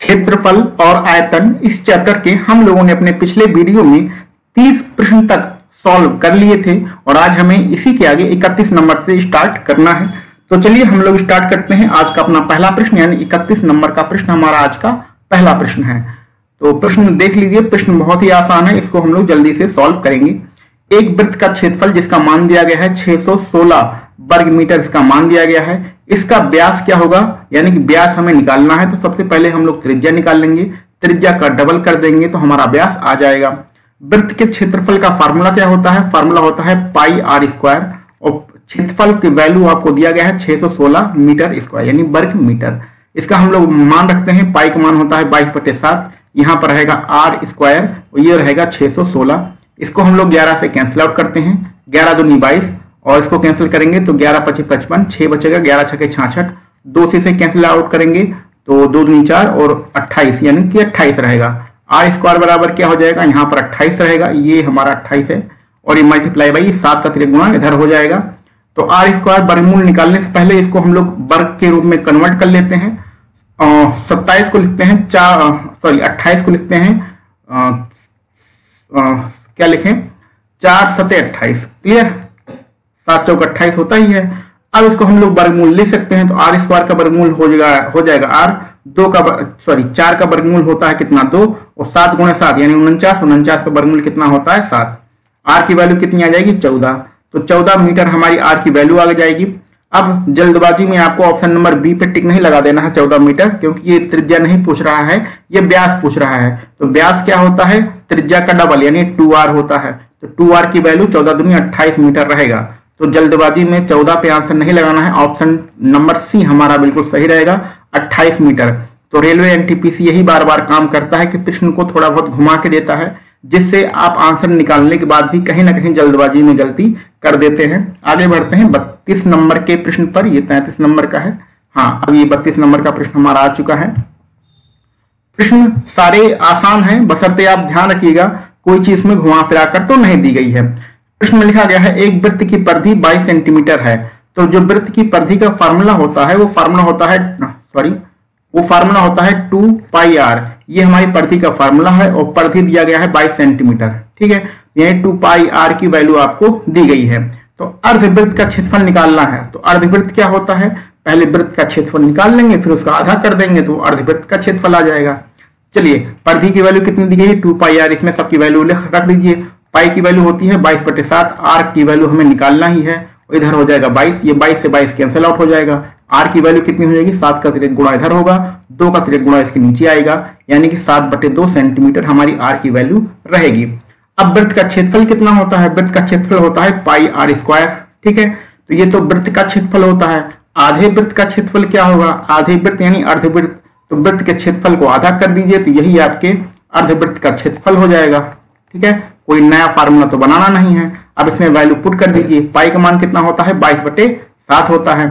क्षेत्रफल और आयतन इस चैप्टर के हम लोगों ने अपने पिछले वीडियो में 30 प्रश्न तक सॉल्व कर लिए थे और आज हमें इसी के आगे 31 नंबर से स्टार्ट करना है। तो चलिए हम लोग स्टार्ट करते हैं। आज का अपना पहला प्रश्न, यानी 31 नंबर का प्रश्न हमारा आज का पहला प्रश्न है। तो प्रश्न देख लीजिए, प्रश्न बहुत ही आसान है, इसको हम लोग जल्दी से सॉल्व करेंगे। एक वृत्त का क्षेत्रफल जिसका मान दिया गया है 616 वर्ग मीटर इसका मान दिया गया है। इसका ब्यास क्या होगा? यानी कि ब्यास हमें निकालना है तो सबसे पहले हम लोग त्रिज्या निकाल लेंगे। त्रिज्या का डबल कर देंगे तो हमारा ब्यास आ जाएगा। वृत्त के क्षेत्रफल का फार्मूला क्या होता है? फार्मूला होता है पाई आर स्क्वायर और क्षेत्रफल की वैल्यू आपको दिया गया है 616 मीटर स्क्वायर यानी वर्ग मीटर। इसका हम लोग मान रखते हैं पाई का मान होता है बाईस बटे सात, यहाँ पर रहेगा आर स्क्वायर और ये रहेगा 616 इसको हम लोग 11 से कैंसिल आउट करते हैं। 11 दूनी बाईस और इसको कैंसिल करेंगे तो 11 पच्चीस पचपन छह बचेगा ग्यारह छके छाछठ। दो से से कैंसिल आउट करेंगे तो दो दूनी चार और 28 यानी कि 28 रहेगा। आर स्क्वायर बराबर क्या हो जाएगा? यहाँ पर 28 रहेगा ये हमारा 28 है। और ये मल्टीप्लाई बाई सात का त्रिक गुणा इधर हो जाएगा। तो आर स्क्वायर वर्गमूल निकालने से पहले इसको हम लोग वर्ग के रूप में कन्वर्ट कर लेते हैं। सत्ताईस को लिखते हैं चार सॉरी अट्ठाईस को लिखते हैं। आ, आ, क्या लिखें? चार सते अट्ठाईस क्लियर सात चौक अट्ठाईस होता ही है। अब इसको हम लोग वर्गमूल ले सकते हैं तो आर स्क्वायर का वर्गमूल हो जाएगा हो जाएगा आर। दो का सॉरी, चार का वर्गमूल होता है कितना दो, और सात गुणे सात, यानी उनचास उनचास का वर्गमूल कितना होता है सात। आर की वैल्यू कितनी आ जाएगी? चौदह। तो चौदह मीटर हमारी आर की वैल्यू आ जाएगी। अब जल्दबाजी में आपको ऑप्शन नंबर बी पे टिक नहीं लगा देना है चौदह मीटर, क्योंकि ये त्रिज्या नहीं पूछ रहा है, ये ब्यास पूछ रहा है। तो ब्यास क्या होता है? त्रिज्या का डबल यानी टू आर होता है। तो टू आर की वैल्यू चौदह दुनिया अट्ठाईस मीटर रहेगा। तो जल्दबाजी में चौदह पे आंसर नहीं लगाना है। ऑप्शन नंबर सी हमारा बिल्कुल सही रहेगा, अट्ठाईस मीटर। तो रेलवे एनटीपीसी यही बार बार काम करता है कि प्रश्न को थोड़ा बहुत घुमा के देता है, जिससे आप आंसर निकालने के बाद भी कहीं ना कहीं जल्दबाजी में गलती कर देते हैं। आगे बढ़ते हैं, बत्तीस नंबर के प्रश्न पर, ये तैतीस नंबर का है। हाँ अब ये बत्तीस नंबर का प्रश्न हमारा आ चुका है। प्रश्न, सारे आसान हैं बसरते आप ध्यान रखिएगा, कोई चीज़ में घुमा फिरा कर तो नहीं दी गई है। प्रश्न में लिखा गया है, एक वृत्त की परिधि 22 सेंटीमीटर है। तो जो वृत्त की परिधि का फार्मूला होता है, वो फार्मूला होता है सॉरी वो फार्मूला होता है टू पाई आर ये हमारी परिधि का फार्मूला है और परिधि दिया गया है बाईस सेंटीमीटर ठीक है? यही टू पाई आर की वैल्यू आपको दी गई है। तो अर्धवृत्त का क्षेत्रफल निकालना है। तो अर्धवृत्त क्या होता है? पहले वृत्त का क्षेत्रफल निकाल लेंगे, फिर उसका आधा कर देंगे तो अर्धवृत्त का क्षेत्रफल आ जाएगा। चलिए, परिधि की वैल्यू कितनी दी गई है? टू पाई आर इसमें सबकी वैल्यू रख दीजिए पाई की वैल्यू होती है बाईस बटे सात, आर की वैल्यू हमें निकालना ही है इधर हो जाएगा बाईस, ये बाईस से बाईस कैंसिल आउट हो जाएगा। आर की वैल्यू कितनी हो जाएगी? सात का तिरक गुणा इधर होगा, दो का तिरक गुणा इसके नीचे आएगा, यानी कि सात बटे दो सेंटीमीटर हमारी आर की वैल्यू रहेगी। अब वृत्त का क्षेत्रफल कितना होता है? वृत्त का क्षेत्रफल होता है पाई आर स्क्वायर, ठीक है? तो ये तो वृत्त का क्षेत्रफल होता है। आधे वृत्त का क्षेत्रफल क्या होगा? आधे वृत्त यानी अर्धवृत्त। तो वृत्त के क्षेत्रफल को आधा कर दीजिए तो यही आपके अर्धवृत्त का क्षेत्रफल हो जाएगा, ठीक है? कोई नया फार्मूला तो बनाना नहीं है। अब इसमें वैल्यू पुट कर दीजिए। पाई का मान कितना होता है? बाईस बटे सात होता है।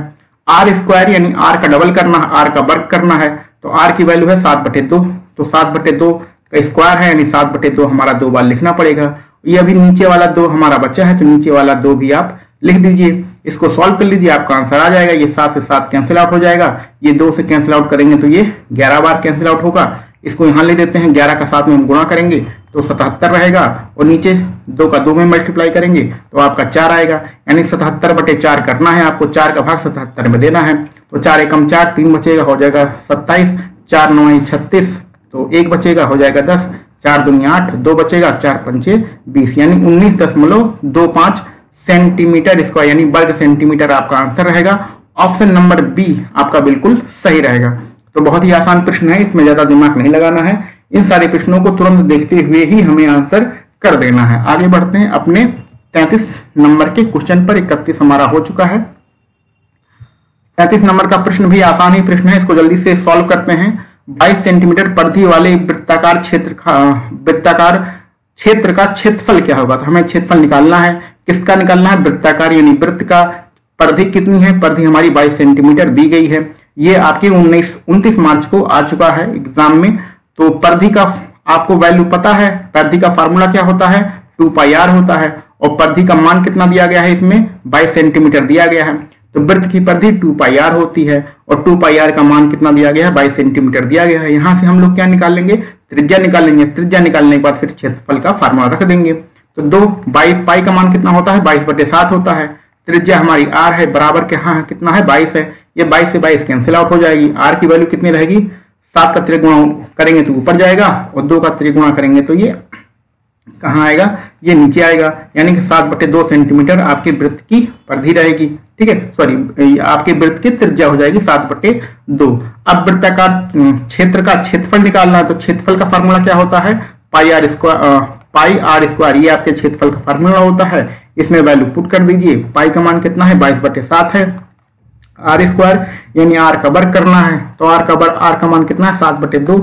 आर स्क्वायर यानी आर का डबल करना है आर का वर्ग करना है। तो आर की वैल्यू है सात बटे दो। तो सात बटे दो का स्क्वायर है यानी सात बटे दो हमारा दो बार लिखना पड़ेगा। ये अभी नीचे वाला दो हमारा बच्चा है तो नीचे वाला दो भी आप लिख दीजिए। इसको सॉल्व कर लीजिए, आपका आंसर आ जाएगा। ये सात से सात कैंसिल आउट हो जाएगा। ये दो से कैंसिल आउट करेंगे तो ये ग्यारह बार कैंसिल आउट होगा। इसको यहाँ ले देते हैं, ग्यारह का साथ में हम गुणा करेंगे तो सतहत्तर रहेगा और नीचे दो का दो में मल्टीप्लाई करेंगे तो आपका चार आएगा। यानी सतहत्तर बटे चार करना है, आपको चार का भाग सतहत्तर में देना है। तो चार एकम चार, तीन बचेगा, हो जाएगा सत्ताईस, चार नौ छत्तीस तो एक बचेगा, हो जाएगा दस, चार दुनिया आठ, दो बचेगा, चार पंचे बीस, यानी उन्नीस दशमलव दो पाँच सेंटीमीटर स्क्वायर यानी वर्ग सेंटीमीटर आपका आंसर रहेगा। ऑप्शन नंबर बी आपका बिल्कुल सही रहेगा। तो बहुत ही आसान प्रश्न है, इसमें ज़्यादा दिमाग नहीं लगाना है। इन सारे प्रश्नों को तुरंत देखते हुए ही हमें आंसर कर देना है। आगे बढ़ते हैं अपने तैतीस नंबर के क्वेश्चन पर। इकतीस हमारा हो चुका है। तैतीस नंबर का प्रश्न भी आसान ही प्रश्न है, इसको जल्दी से सॉल्व करते हैं। 22 सेंटीमीटर परिधि वाले वृत्ताकार क्षेत्र का, वृत्ताकार क्षेत्र का क्षेत्रफल क्या होगा? तो हमें क्षेत्रफल निकालना है। किसका निकालना है? वृत्ताकार यानी वृत्त का। परिधि कितनी है? परिधि हमारी 22 सेंटीमीटर दी गई है। ये आपकी उन्नीस, उनतीस मार्च को आ चुका है एग्ज़ाम में। तो परिधि का आपको वैल्यू पता है, परिधि का फार्मूला क्या होता है? टू पाई आर होता है। और परिधि का मान कितना दिया गया है इसमें? बाईस सेंटीमीटर दिया गया है। तो वृत्त की परिधि टू पाई आर होती है और टू पाई आर का मान कितना दिया गया है? बाईस सेंटीमीटर दिया गया है। यहाँ से हम लोग क्या निकाल लेंगे? त्रिज्या निकाल लेंगे। त्रिज्या निकालने के बाद फिर क्षेत्रफल का फार्मूला रख देंगे। तो दो बाई पाई का मान कितना होता है? बाईस बटे सात होता है। त्रिज्या हमारी आर है, बराबर के हाँ कितना है? बाईस है। ये बाईस से बाईस कैंसिल आउट हो जाएगी। आर की वैल्यू कितनी रहेगी? सात का त्रिगुणा करेंगे तो ऊपर जाएगा और दो का त्रिगुणा करेंगे तो ये कहाँ आएगा? ये नीचे आएगा। यानी कि सात बटे दो सेंटीमीटर आपके वृत्त की परिधि रहेगी। ठीक है? सॉरी आपके वृत्त की त्रिज्या हो जाएगी सात बटे दो। अब वृत्ताकार क्षेत्र का क्षेत्रफल निकालना है तो क्षेत्रफल का फार्मूला क्या होता है? Pi R square pi R square ये आपके क्षेत्रफल का फार्मूला होता है। इसमें वैल्यू पुट कर दीजिए। पाई का मान कितना है? बाईस बटे सात है। आर स्क्वायर यानी आर का वर्ग करना है तो आर का वर्ग आर का मान कितना है? सात बटे दो।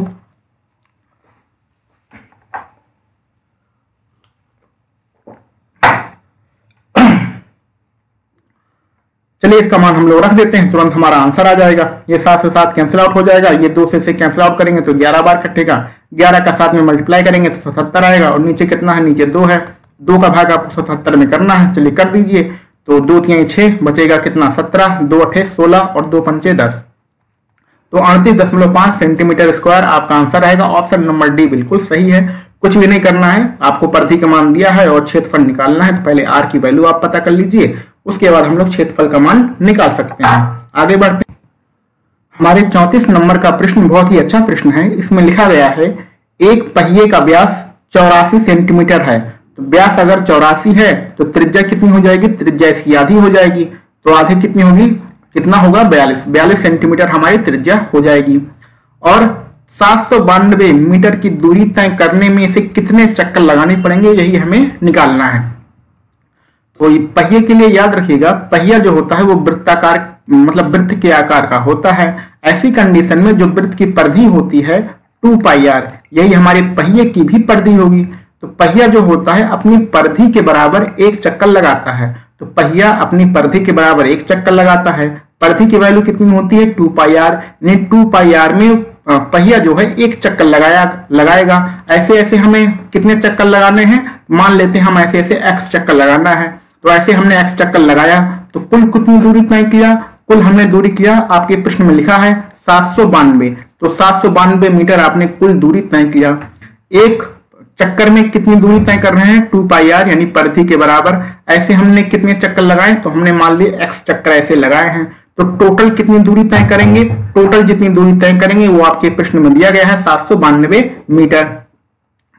चलिए इसका मान हम लोग रख देते हैं, तुरंत हमारा आंसर आ जाएगा। ये सात से सात कैंसिल आउट हो जाएगा, ये दो से कैंसिल आउट करेंगे तो ग्यारह बार कटेगा। ग्यारह का साथ में मल्टीप्लाई करेंगे तो सतहत्तर आएगा, और नीचे कितना है? नीचे दो है। दो का भाग आपको सतहत्तर में करना है, चलिए कर दीजिए। तो दो तीन छह, बचेगा कितना? सत्रह, दो अठे, सोलह और दो पंचे दस। तो अड़तीस दशमलव पाँच सेंटीमीटर स्क्वायर आपका आंसर रहेगा ऑप्शन नंबर डी बिल्कुल सही है। कुछ भी नहीं करना है। आपको परिधि का मान दिया है और क्षेत्रफल निकालना है तो पहले आर की वैल्यू आप पता कर लीजिए। उसके बाद हम लोग क्षेत्रफल का मान निकाल सकते हैं। आगे बढ़ते हमारे चौतीस नंबर का प्रश्न बहुत ही अच्छा प्रश्न है। इसमें लिखा गया है, एक पहिए का व्यास चौरासी सेंटीमीटर है। तो व्यास अगर चौरासी है तो त्रिज्या कितनी हो जाएगी? त्रिज्या इसकी आधी हो जाएगी। तो आधी कितनी होगी? कितना होगा? बयालीस। बयालीस सेंटीमीटर हमारी त्रिज्या हो जाएगी। और सात सौ बानवे मीटर की दूरी तय करने में इसे कितने चक्कर लगाने पड़ेंगे, यही हमें निकालना है। तो पहिए के लिए याद रखिएगा, पहिया जो होता है, वो वृत्ताकार मतलब वृत्त के आकार का होता है। ऐसी कंडीशन में जो वृत्त की परिधि होती है, टू पाई आर, यही हमारे पहिए की भी परिधि होगी। तो पहिया जो होता है, अपनी परिधि के बराबर एक चक्कर लगाता है। तो पहिया अपनी परिधि के बराबर एक चक्कर लगाता है। परिधि की वैल्यू कितनी होती है? टू पाई आर, यानी टू पाई आर में पहिया जो है, एक चक्कर लगाया, लगाएगा। ऐसे ऐसे हमें कितने चक्कर लगाने हैं? मान लेते हैं हम ऐसे ऐसे एक्स चक्कर लगाना है। तो ऐसे हमने एक्स चक्कर लगाया। तो कुल कितनी दूरी तय किया? कुल हमने दूरी किया, आपके प्रश्न में लिखा है, सात सौ बानवे। तो सात सौ बानवे मीटर आपने कुल दूरी तय किया। एक चक्कर में कितनी दूरी तय कर रहे हैं? टू पाई आर, यानी परिधि के बराबर। ऐसे हमने कितने चक्कर लगाए? तो हमने मान लिया एक्स चक्कर ऐसे लगाए हैं। तो टोटल कितनी दूरी तय करेंगे? टोटल जितनी दूरी तय करेंगे, वो आपके प्रश्न में दिया गया है, सात सौ बानवे मीटर।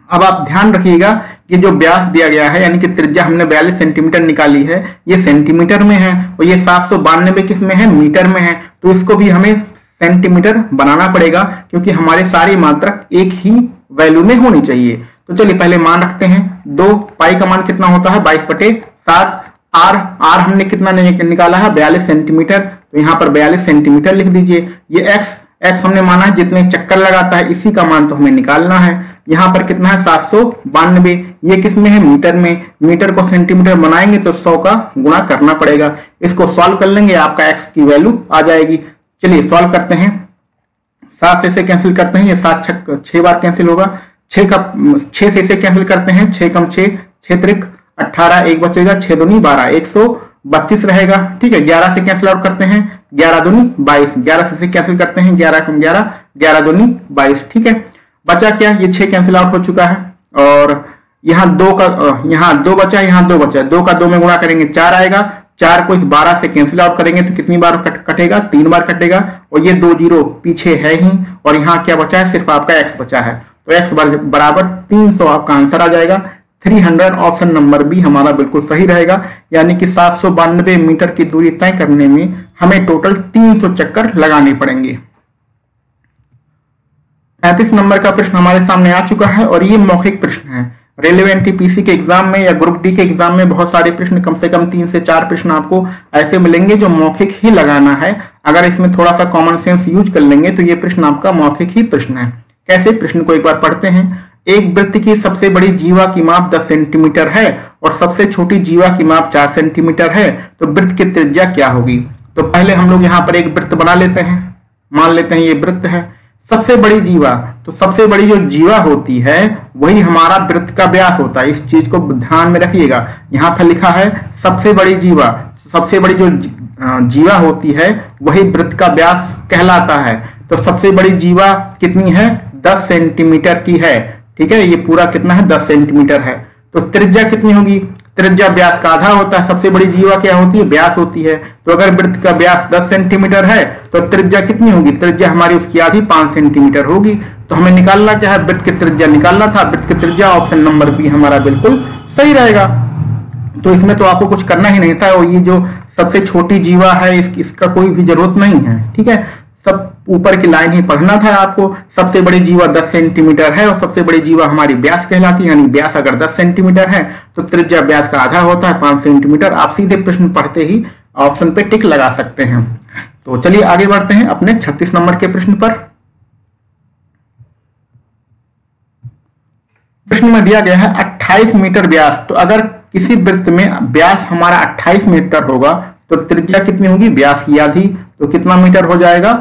अब आप ध्यान रखिएगा कि जो व्यास दिया गया है, यानी कि त्रिज्या हमने बयालीस सेंटीमीटर निकाली है, ये सेंटीमीटर में है और ये सात सौ बानबे किसमें है? मीटर में है। तो इसको भी हमें सेंटीमीटर बनाना पड़ेगा, क्योंकि हमारे सारे मात्रक एक ही वैल्यू में होनी चाहिए। तो चलिए पहले मान रखते हैं। दो, पाई का मान कितना होता है? बाईस बटे सात। आर आर हमने कितना निकाला है? बयालीस सेंटीमीटर। तो यहाँ पर बयालीस सेंटीमीटर लिख दीजिए। ये एक्स एक्स हमने माना है, जितने चक्कर लगाता है, इसी का मान तो हमें निकालना है। यहाँ पर कितना है? सात सौ बानवे। ये किसमें है? मीटर में। मीटर को सेंटीमीटर बनाएँगे तो सौ का गुणा करना पड़ेगा। इसको सॉल्व कर लेंगे, आपका एक्स की वैल्यू आ जाएगी। चलिए सॉल्व करते हैं। सात से कैंसिल करते हैं। ये सात छह बार कैंसिल होगा। छह का छह से इसे कैंसिल करते हैं? छह कम छह छह त्रिक अट्ठारह एक बचेगा छह दूनी बारह एक सौ बत्तीस रहेगा। ठीक है ग्यारह से कैंसिल आउट करते हैं ग्यारह दूनी बाईस। ग्यारह से कैंसिल करते हैं ग्यारह कम ग्यारह ग्यारह दूनी बाईस। ठीक है बचा क्या? ये छह कैंसिल आउट हो चुका है और यहाँ दो का यहाँ दो बचा यहाँ दो बचा। दो का दो में गुणा करेंगे चार आएगा। चार को इस बारह से कैंसिल आउट करेंगे तो कितनी बार कट, कटेगा? तीन बार कटेगा और ये दो ज़ीरो पीछे है ही और यहाँ क्या बचा है? सिर्फ़ आपका एक्स बचा है। तो एक्स बराबर तीन सौ आपका आंसर आ जाएगा। 300 ऑप्शन नंबर बी हमारा बिल्कुल सही रहेगा। यानी कि सात सौ बानबे मीटर की दूरी तय करने में हमें टोटल 300 चक्कर लगाने पड़ेंगे। पैंतीस नंबर का प्रश्न हमारे सामने आ चुका है और ये मौखिक प्रश्न है। रेलवे एनटीपीसी के एग्ज़ाम में या ग्रुप डी के एग्ज़ाम में बहुत सारे प्रश्न, कम से कम तीन से चार प्रश्न आपको ऐसे मिलेंगे जो मौखिक ही लगाना है। अगर इसमें थोड़ा सा कॉमन सेंस यूज़ कर लेंगे तो ये प्रश्न आपका मौखिक ही प्रश्न है। कैसे प्रश्न को एक बार पढ़ते हैं? एक वृत्त की सबसे बड़ी जीवा की माप 10 सेंटीमीटर है और सबसे छोटी जीवा की माप 4 सेंटीमीटर है। तो वृत्त की त्रिज्या क्या होगी? तो पहले हम लोग यहाँ पर एक वृत्त बना लेते हैं। मान लेते हैं ये वृत्त है। सबसे बड़ी जीवा तो सबसे बड़ी जो जीवा होती है, वही हमारा वृत्त का व्यास होता है। इस चीज़ को ध्यान में रखिएगा। यहाँ पर लिखा है, सबसे बड़ी जीवा, सबसे बड़ी जो जीवा होती है, वही वृत्त का व्यास कहलाता है। तो सबसे बड़ी जीवा कितनी है? 10 सेंटीमीटर की है ठीक है? ये पूरा कितना है? 10 सेंटीमीटर है। तो त्रिज्या कितनी होगी? त्रिज्या व्यास का आधा होता है। सबसे बड़ी जीवा क्या होती है? व्यास होती है। तो अगर वृत्त का व्यास 10 सेंटीमीटर है तो त्रिज्या कितनी होगी? त्रिज्या हमारी उसकी आधी 5 सेंटीमीटर होगी। तो हमें निकालना क्या है? वृत्त की त्रिज्या निकालना था। वृत्त की त्रिज्या ऑप्शन नंबर बी हमारा बिल्कुल सही रहेगा। तो इसमें तो आपको कुछ करना ही नहीं था। और ये जो सबसे छोटी जीवा है इस, इसका कोई भी ज़रूरत नहीं है ठीक है? ऊपर की लाइन ही पढ़ना था आपको। सबसे बड़ी जीवा 10 सेंटीमीटर है और सबसे बड़ी जीवा हमारी ब्यास कहलाती है, यानी ब्यास अगर 10 सेंटीमीटर है तो त्रिज्या ब्यास का आधा होता है 5 सेंटीमीटर। आप सीधे प्रश्न पढ़ते ही ऑप्शन पे टिक लगा सकते हैं। तो चलिए आगे बढ़ते हैं अपने 36 नंबर के प्रश्न पर। प्रश्न में दिया गया है 28 मीटर व्यास तो अगर किसी वृत्त में व्यास हमारा 28 मीटर होगा तो त्रिज्या कितनी होगी? व्यास की आधी। तो कितना मीटर हो जाएगा?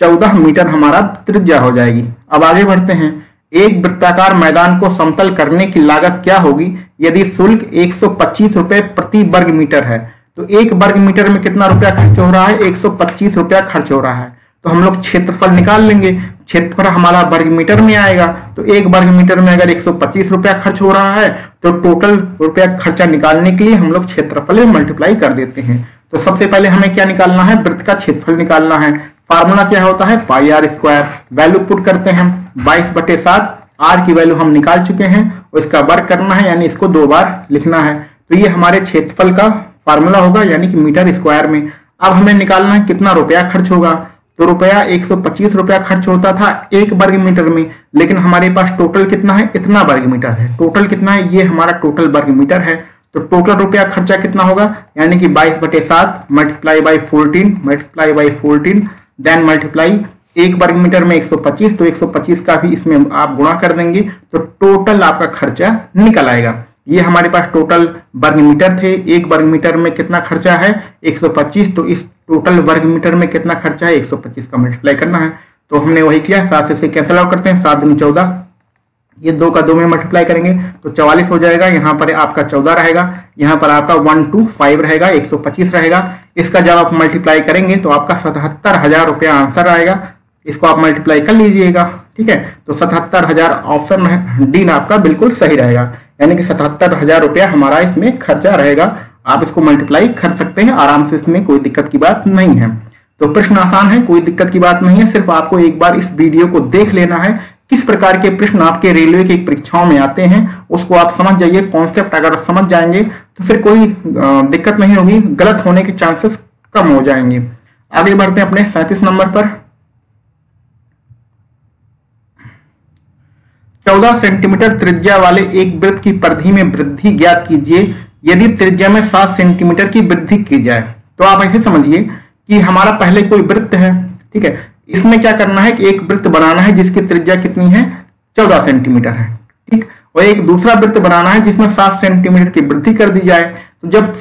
चौदह मीटर हमारा त्रिज्या हो जाएगी। अब आगे बढ़ते हैं। एक वृत्ताकार मैदान को समतल करने की लागत क्या होगी? यदि शुल्क एक रुपए प्रति वर्ग मीटर है तो एक वर्ग मीटर में कितना रुपया खर्च हो रहा है? एक रुपया खर्च हो रहा है। तो हम लोग क्षेत्रफल निकाल लेंगे। क्षेत्रफल हमारा वर्ग मीटर में आएगा। तो एक वर्ग मीटर में अगर एक रुपया खर्च हो रहा है तो टोटल रुपया खर्चा निकालने के लिए हम लोग क्षेत्रफल मल्टीप्लाई कर देते हैं। तो सबसे पहले हमें क्या निकालना है? वृत्त का क्षेत्रफल निकालना है। फार्मूला क्या होता है? Pi R square value put करते हैं बाईस बटे सात, आर की वैल्यू हम निकाल चुके हैं। और इसका वर्क करना है, यानी इसको दो बार लिखना है। तो ये हमारे क्षेत्रफल का फार्मूला होगा, यानी कि मीटर स्क्वायर में। अब हमें निकालना है कितना रुपया खर्च होगा। तो रुपया एक सौ पच्चीस रुपया खर्च होता था एक वर्ग मीटर में, लेकिन हमारे पास टोटल कितना है? इतना वर्ग मीटर है। टोटल कितना है? ये हमारा टोटल वर्ग मीटर है। तो टोटल रुपया खर्चा कितना होगा? यानी कि बाईस बटे सात multiply by fourteen multiply by fourteen then multiply एक वर्ग मीटर में 125 तो 125 का भी इसमें आप गुणा कर देंगे तो टोटल आपका खर्चा निकल आएगा। ये हमारे पास टोटल वर्ग मीटर थे। एक वर्ग मीटर में कितना खर्चा है? 125 तो इस टोटल वर्ग मीटर में कितना खर्चा है? 125 का मल्टीप्लाई करना है। तो हमने वही किया, सात से कैंसिल आउट करते हैं, सात दिन चौदह। ये दो का दो में मल्टीप्लाई करेंगे तो चौवालीस हो जाएगा, यहाँ पर आपका चौदह रहेगा, यहाँ पर आपका वन टू फाइव रहेगा, एक सौ पच्चीस रहेगा। इसका जब आप मल्टीप्लाई करेंगे तो आपका सतहत्तर हज़ार रुपया आंसर आएगा। इसको आप मल्टीप्लाई कर लीजिएगा, ठीक है? तो सतहत्तर हज़ार ऑप्शन डी आपका बिल्कुल सही रहेगा। यानी कि सतहत्तर हज़ार रुपया हमारा इसमें खर्चा रहेगा। आप इसको मल्टीप्लाई कर सकते हैं, आराम से इसमें कोई दिक्कत की बात नहीं है। तो प्रश्न आसान है, कोई दिक्कत की बात नहीं है, सिर्फ़ आपको एक बार इस वीडियो को देख लेना है किस प्रकार के प्रश्न आपके रेलवे की परीक्षाओं में आते हैं, उसको आप समझ जाइए कॉन्सेप्ट अगर समझ जाएँगे तो फिर कोई दिक्कत नहीं होगी, गलत होने के चांसेस कम हो जाएँगे। आगे बढ़ते हैं अपने सैतीस नंबर पर। चौदह सेंटीमीटर त्रिज्या वाले एक वृत्त की परिधि में वृद्धि ज्ञात कीजिए। यदि त्रिज्या में सात सेंटीमीटर की वृद्धि की जाए तो आप ऐसे समझिए कि हमारा पहले कोई वृत्त है, ठीक है इसमें क्या करना है कि एक वृत्त बनाना है जिसकी त्रिज्या कितनी है? चौदह सेंटीमीटर है। ठीक? और एक दूसरा वृत्त बनाना है जिसमें सात सेंटीमीटर की वृद्धि कर दी जाए। तो जब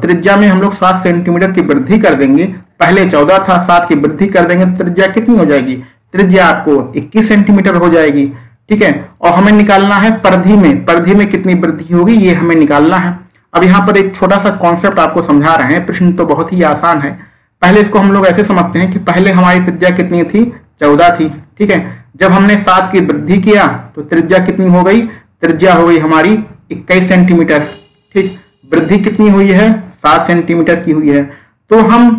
त्रिज्या में हम लोग सात सेंटीमीटर की वृद्धि कर देंगे, पहले चौदह था, सात की वृद्धि कर देंगे तो त्रिज्या कितनी हो जाएगी? त्रिज्या आपको इक्कीस सेंटीमीटर हो जाएगी। ठीक है? और हमें निकालना है परिधि में। परिधि में कितनी वृद्धि होगी, ये हमें निकालना है। अब यहाँ पर एक छोटा सा कॉन्सेप्ट आपको समझा रहे हैं। प्रश्न तो बहुत ही आसान है। पहले इसको हम लोग ऐसे समझते हैं कि पहले हमारी त्रिज्या कितनी थी? चौदह थी। ठीक है? जब हमने सात की वृद्धि किया तो त्रिज्या कितनी हो गई? त्रिज्या हो गई हमारी इक्कीस सेंटीमीटर। ठीक? वृद्धि कितनी हुई है? सात सेंटीमीटर की हुई है। तो हम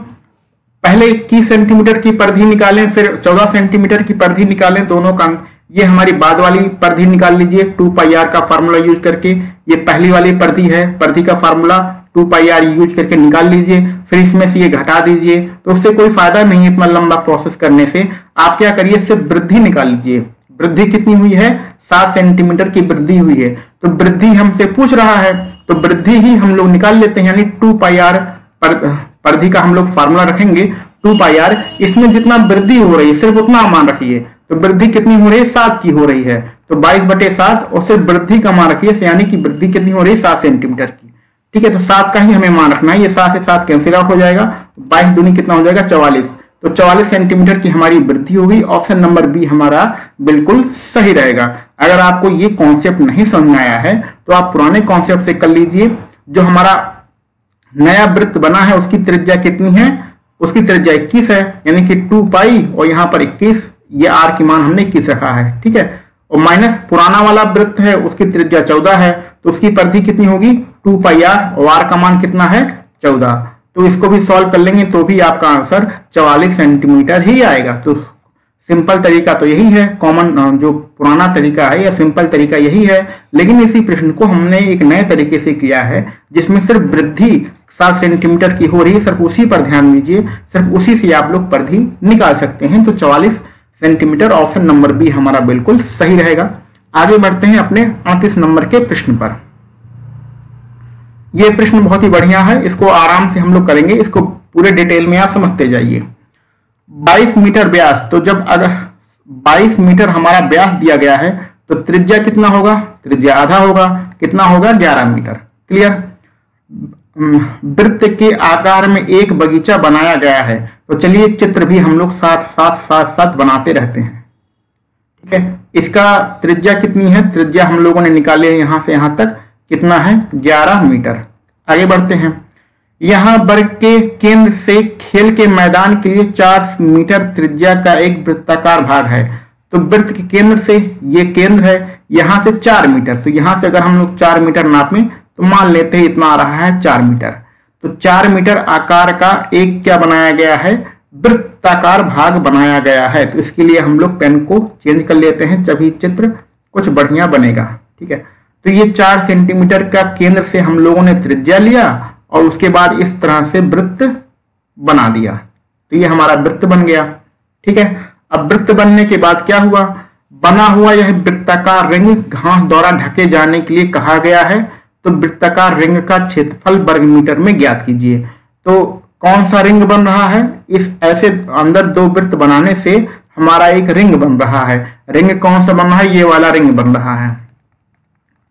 पहले इक्कीस सेंटीमीटर की परिधि निकालें, फिर चौदह सेंटीमीटर की परिधि निकालें दोनों का ये हमारी बाद वाली परिधि निकाल लीजिए। टू पाई आर का फार्मूला यूज़ करके ये पहली वाली परिधि है। परिधि का formula two pi R use करके निकाल लीजिए, फिर इसमें से ये घटा दीजिए तो उससे कोई फ़ायदा नहीं है इतना लंबा प्रोसेस करने से। आप क्या करिए, इससे वृद्धि निकाल लीजिए। वृद्धि कितनी हुई है? सात सेंटीमीटर की वृद्धि हुई है। तो वृद्धि हमसे पूछ रहा है तो वृद्धि ही हम लोग निकाल लेते हैं, यानी टू पाई आर परिधि का हम लोग फार्मूला रखेंगे टू पाई आर इसमें जितना वृद्धि हो रही है, सिर्फ़ उतना मान रखिए। तो वृद्धि कितनी हो रही है? सात की हो रही है। तो बाईस बटे सात, और सिर्फ़ वृद्धि का मान रखिए, यानी कि वृद्धि कितनी हो रही है? सात सेंटीमीटर की। ठीक है तो सात का ही हमें मान रखना है। ये सात से सात कैंसिल आउट हो जाएगा। बाईस दूनी कितना हो जाएगा? चौवालीस। तो चौवालीस सेंटीमीटर की हमारी वृद्धि होगी। ऑप्शन नंबर बी हमारा बिल्कुल सही रहेगा। अगर आपको ये कॉन्सेप्ट नहीं समझ आया है तो आप पुराने कॉन्सेप्ट से कर लीजिए। जो हमारा नया वृत्त बना है, उसकी त्रिज्या कितनी है? उसकी त्रिज्या 21 है। यानी कि 2 पाई और यहाँ पर 21 ये आर की मान हमने 21 रखा है। ठीक है? और माइनस पुराना वाला वृत्त है, उसकी त्रिज्या 14 है तो उसकी परिधि कितनी होगी? 2 पाई आर और आर का मान कितना है? 14 तो इसको भी सॉल्व कर लेंगे तो भी आपका आंसर 44 सेंटीमीटर ही आएगा। तो सिंपल तरीका तो यही है कॉमन जो पुराना तरीका है, या सिंपल तरीका यही है, लेकिन इसी प्रश्न को हमने एक नए तरीके से किया है, जिसमें सिर्फ़ वृद्धि सात सेंटीमीटर की हो रही है, सिर्फ़ उसी पर ध्यान दीजिए, सिर्फ़ उसी से आप लोग परिधि निकाल सकते हैं। तो चौवालीस सेंटीमीटर ऑप्शन नंबर बी हमारा बिल्कुल सही रहेगा। आगे बढ़ते हैं अपने अड़तीस नंबर के प्रश्न पर। यह प्रश्न बहुत ही बढ़िया है, इसको आराम से हम लोग करेंगे, इसको पूरे डिटेल में आप समझते जाइए। 22 मीटर व्यास तो जब अगर 22 मीटर हमारा व्यास दिया गया है तो त्रिज्या कितना होगा? त्रिज्या आधा होगा, कितना होगा? 11 मीटर। क्लियर? वृत्त के आकार में एक बगीचा बनाया गया है। तो चलिए चित्र भी हम लोग साथ साथ साथ साथ बनाते रहते हैं। ठीक है? इसका त्रिज्या कितनी है? त्रिज्या हम लोगों ने निकाले है यहाँ से यहाँ तक। कितना है? 11 मीटर। आगे बढ़ते हैं। यहाँ वर्ग के केंद्र से खेल के मैदान के लिए चार मीटर त्रिज्या का एक वृत्ताकार भाग है। तो वृत्त के केंद्र से ये केंद्र है। यहाँ से चार मीटर। तो यहाँ से अगर हम लोग चार मीटर नापें तो मान लेते हैं इतना आ रहा है चार मीटर। तो चार मीटर आकार का एक क्या बनाया गया है? वृत्ताकार भाग बनाया गया है। तो इसके लिए हम लोग पेन को चेंज कर लेते हैं, तभी चित्र कुछ बढ़िया बनेगा। ठीक है? तो ये चार सेंटीमीटर का केंद्र से हम लोगों ने त्रिज्या लिया और उसके बाद इस तरह से वृत्त बना दिया। तो ये हमारा वृत्त बन गया। ठीक है? अब वृत्त बनने के बाद क्या हुआ? बना हुआ यह वृत्ताकार रिंग घास द्वारा ढके जाने के लिए कहा गया है। तो वृत्ताकार रिंग का क्षेत्रफल वर्ग मीटर में ज्ञात कीजिए। तो कौन सा रिंग बन रहा है? इस ऐसे अंदर दो वृत्त बनाने से हमारा एक रिंग बन रहा है। रिंग कौन सा बन रहा है? ये वाला रिंग बन रहा है।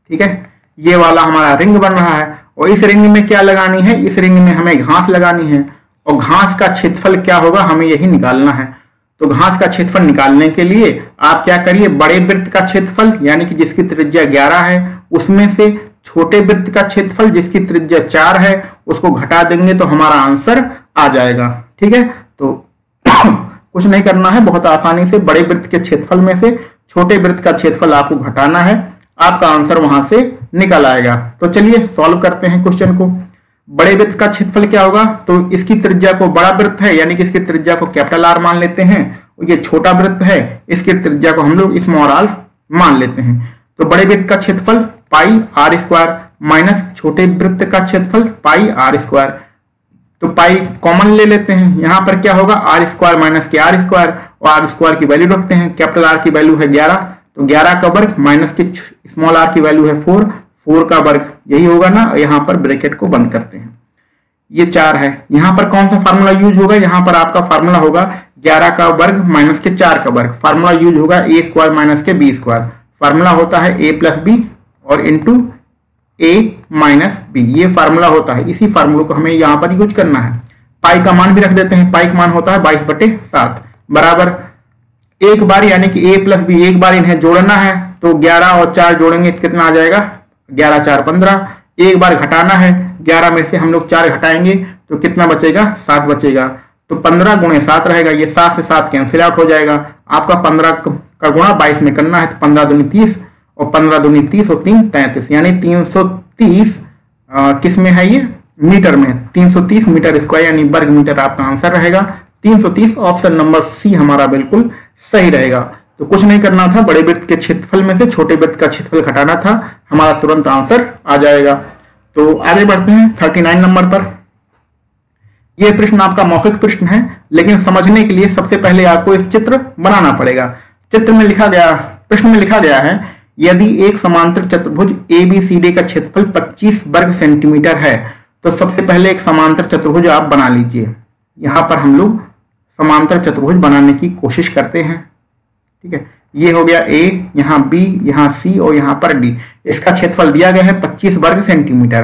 ठीक है? ये वाला हमारा रिंग बन रहा है। और इस रिंग में क्या लगानी है? इस रिंग में हमें घास लगानी है। और घास का क्षेत्रफल क्या होगा? हमें यही निकालना है। तो घास का क्षेत्रफल निकालने के लिए आप क्या करिए? बड़े वृत्त का क्षेत्रफल, यानी कि जिसकी त्रिज्या 11 है, उसमें से छोटे वृत्त का क्षेत्रफल जिसकी त्रिज्या चार है, उसको घटा देंगे तो हमारा आंसर आ जाएगा। ठीक है? तो कुछ नहीं करना है, बहुत आसानी से बड़े वृत्त के क्षेत्रफल में से छोटे वृत्त का क्षेत्रफल आपको घटाना है, आपका आंसर वहाँ से निकल आएगा। तो चलिए सॉल्व करते हैं क्वेश्चन को। बड़े वृत्त का क्षेत्रफल क्या होगा? तो इसकी त्रिज्या को बड़ा वृत्त है, यानी कि इसकी त्रिज्या को कैपिटल आर मान लेते हैं ये छोटा वृत्त है, इसकी त्रिज्या को हम लोग स्मॉल आर मान लेते हैं। तो बड़े वृत्त का क्षेत्रफल पाई आर स्क्वायर माइनस छोटे वृत्त का क्षेत्रफल पाई आर स्क्वायर तो पाई कॉमन ले लेते हैं। यहाँ पर क्या होगा? आर स्क्वायर माइनस के आर स्क्वायर और आर स्क्वायर की वैल्यू रखते हैं। कैपिटल आर की वैल्यू है ग्यारह। तो ग्यारह का वर्ग माइनस के स्मॉल आर की वैल्यू है फोर फोर का वर्ग यही होगा ना। यहाँ पर ब्रैकेट को बंद करते हैं। ये चार है। यहाँ पर कौन सा फार्मूला यूज़ होगा? यहाँ पर आपका फार्मूला होगा ग्यारह का वर्ग माइनस के चार का वर्ग। फार्मूला यूज़ होगा ए स्क्वायर माइनस के बी स्क्वायर फार्मूला होता है ए प्लस बी और इंटू ए माइनस बी ये फार्मूला होता है। इसी फार्मूले को हमें यहाँ पर यूज़ करना है। पाई का मान भी रख देते हैं। पाई का मान होता है बाईस बटे सात। बराबर एक बार, यानी कि ए प्लस बी एक बार इन्हें जोड़ना है तो ग्यारह और चार जोड़ेंगे तो कितना आ जाएगा? ग्यारह, चार, पंद्रह। एक बार घटाना है, ग्यारह में से हम लोग चार घटाएँगे तो कितना बचेगा? सात बचेगा। तो पंद्रह गुणे सात रहेगा। ये सात से सात कैंसिल आउट हो जाएगा। आपका पंद्रह का गुणा बाईस में करना है तो पंद्रह दूनी तीस। और पंद्रह दूनी तीस और तीन तैंतीस, यानी तीन सौ तीस किसमें है ये? मीटर में। तीन सौ तीस मीटर स्क्वायर यानी वर्ग मीटर आपका आंसर रहेगा। तीन सौ तीस ऑप्शन नंबर सी हमारा बिल्कुल सही रहेगा। तो कुछ नहीं करना था, बड़े वृत्त के क्षेत्रफल में से छोटे वृत्त का क्षेत्रफल घटाना था, हमारा तुरंत आंसर आ जाएगा। तो आगे बढ़ते हैं थर्टी नाइन नंबर पर। यह प्रश्न आपका मौखिक प्रश्न है, लेकिन समझने के लिए सबसे पहले आपको एक चित्र बनाना पड़ेगा। चित्र में लिखा गया, प्रश्न में लिखा गया है यदि एक समांतर चतुर्भुज ए बी सी डी का क्षेत्रफल 25 वर्ग सेंटीमीटर है तो सबसे पहले एक समांतर चतुर्भुज आप बना लीजिए। यहाँ पर हम लोग समांतर चतुर्भुज बनाने की कोशिश करते हैं। ठीक है? ये हो गया ए यहाँ बी यहाँ सी और यहाँ पर डी इसका क्षेत्रफल दिया गया है 25 वर्ग सेंटीमीटर।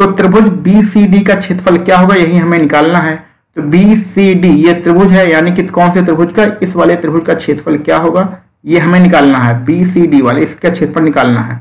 तो त्रिभुज बी सी डी का क्षेत्रफल क्या होगा? यही हमें निकालना है। तो बी सी डी ये त्रिभुज है, यानी कि कौन से त्रिभुज का? इस वाले त्रिभुज का क्षेत्रफल क्या होगा? ये हमें निकालना है बी सी डी वाले, इसका क्षेत्रफल निकालना है।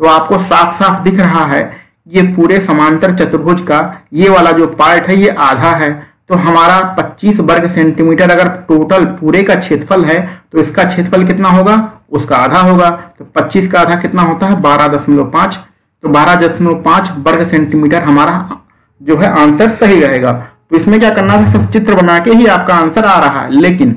तो आपको साफ़ साफ़ दिख रहा है, ये पूरे समांतर चतुर्भुज का ये वाला जो पार्ट है, ये आधा है। तो हमारा 25 वर्ग सेंटीमीटर अगर टोटल पूरे का क्षेत्रफल है तो इसका क्षेत्रफल कितना होगा? उसका आधा होगा। तो 25 का आधा कितना होता है? बारह दशमलव पाँच। तो बारह दशमलव पाँच वर्ग सेंटीमीटर हमारा जो है आंसर सही रहेगा। तो इसमें क्या करना था? सिर्फ़ चित्र बना के ही आपका आंसर आ रहा है। लेकिन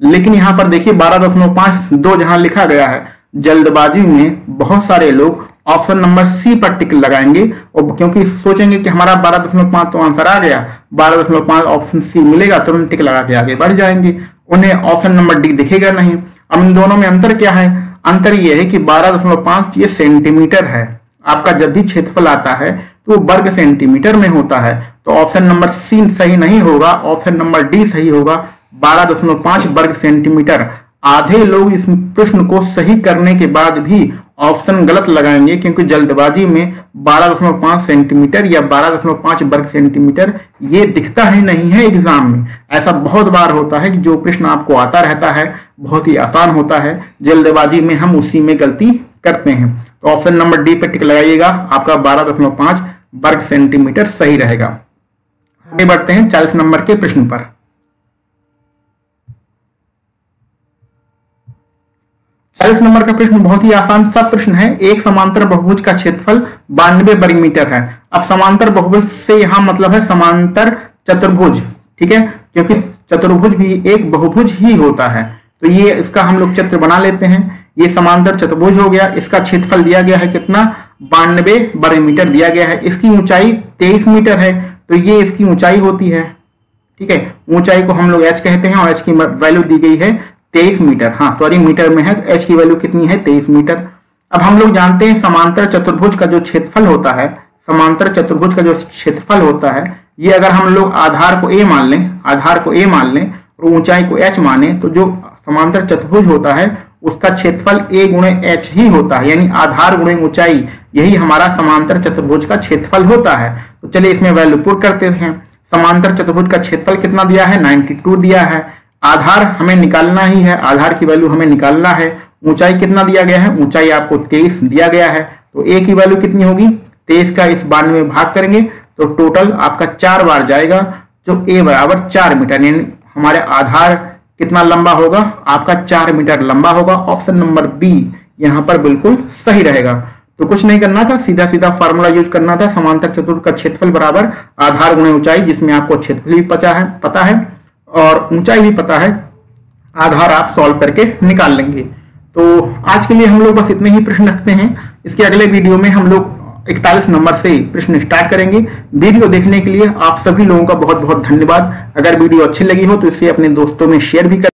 लेकिन यहाँ पर देखिए बारह दशमलव पाँच दो जहाँ लिखा गया है, जल्दबाजी में बहुत सारे लोग ऑप्शन नंबर सी पर टिक लगाएँगे और क्योंकि सोचेंगे कि हमारा बारह दशमलव पाँच तो आंसर आ गया, बारह दशमलव पाँच ऑप्शन सी मिलेगा तो टिक लगा के आगे बढ़ जाएँगे। उन्हें ऑप्शन नंबर डी दिखेगा नहीं। अब इन दोनों में अंतर क्या है? अंतर यह है कि बारह दशमलव पाँच ये सेंटीमीटर है। आपका जब भी क्षेत्रफल आता है तो वर्ग सेंटीमीटर में होता है। तो ऑप्शन नंबर सी सही नहीं होगा, ऑप्शन नंबर डी सही होगा। बारह दशमलव पाँच वर्ग सेंटीमीटर। आधे लोग इस प्रश्न को सही करने के बाद भी ऑप्शन गलत लगाएँगे, क्योंकि जल्दबाजी में 12.5 सेंटीमीटर या 12.5 वर्ग सेंटीमीटर ये दिखता ही नहीं है एग्ज़ाम में। ऐसा बहुत बार होता है कि जो प्रश्न आपको आता रहता है, बहुत ही आसान होता है। जल्दबाजी में हम उसी में गलती करते हैं। तो ऑप्शन नंबर डी पर टिक लगाइएगा, आपका 12.5 वर्ग सेंटीमीटर सही रहेगा। आगे बढ़ते हैं चालीस नंबर के प्रश्न पर। चालीस नंबर का प्रश्न बहुत ही आसान सा प्रश्न है। एक समांतर बहुभुज का क्षेत्रफल बानवे वर्ग मीटर है। अब समांतर बहुभुज से यहाँ मतलब है समांतर चतुर्भुज, ठीक है? क्योंकि चतुर्भुज भी एक बहुभुज ही होता है। तो ये इसका हम लोग चित्र बना लेते हैं। ये समांतर चतुर्भुज हो गया। इसका क्षेत्रफल दिया गया है कितना? बानवे वर्ग मीटर दिया गया है। इसकी ऊंचाई तेईस मीटर है। तो ये इसकी ऊंचाई होती है, ठीक है? ऊंचाई को हम लोग एच कहते हैं और एच की वैल्यू दी गई है तेईस मीटर हाँ सॉरी मीटर में है एच की वैल्यू कितनी है? तेईस मीटर। अब हम लोग जानते हैं समांतर चतुर्भुज का जो क्षेत्रफल होता है, समांतर चतुर्भुज का जो क्षेत्रफल होता है, ये अगर हम लोग आधार को ए मान लें, आधार को ए मान लें, और ऊंचाई को एच माने तो जो समांतर चतुर्भुज होता है, उसका क्षेत्रफल ए गुणे एच ही होता है, यानी आधार गुणे ऊंचाई, यही हमारा समांतर चतुर्भुज का क्षेत्रफल होता है। तो चलिए इसमें वैल्यू पुट करते हैं। समांतर चतुर्भुज का क्षेत्रफल कितना दिया है? 92 दिया है। आधार हमें निकालना ही है, आधार की वैल्यू हमें निकालना है। ऊंचाई कितना दिया गया है? ऊंचाई आपको तेईस दिया गया है। तो ए की वैल्यू कितनी होगी? तेईस का इस बानवे में भाग करेंगे तो टोटल आपका चार बार जाएगा, जो ए बराबर चार मीटर, यानी हमारे आधार कितना लंबा होगा? आपका चार मीटर लंबा होगा। ऑप्शन नंबर बी यहाँ पर बिल्कुल सही रहेगा। तो कुछ नहीं करना था सीधा सीधा फार्मूला यूज़ करना था। समांतर चतुर्थ का क्षेत्रफल बराबर आधार गुणे ऊंचाई, जिसमें आपको क्षेत्रफल भी पता है पता है। और ऊंचाई भी पता है, आधार आप सॉल्व करके निकाल लेंगे। तो आज के लिए हम लोग बस इतने ही प्रश्न रखते हैं। इसके अगले वीडियो में हम लोग इकतालीस नंबर से प्रश्न स्टार्ट करेंगे। वीडियो देखने के लिए आप सभी लोगों का बहुत बहुत धन्यवाद। अगर वीडियो अच्छी लगी हो तो इसे अपने दोस्तों में शेयर भी कर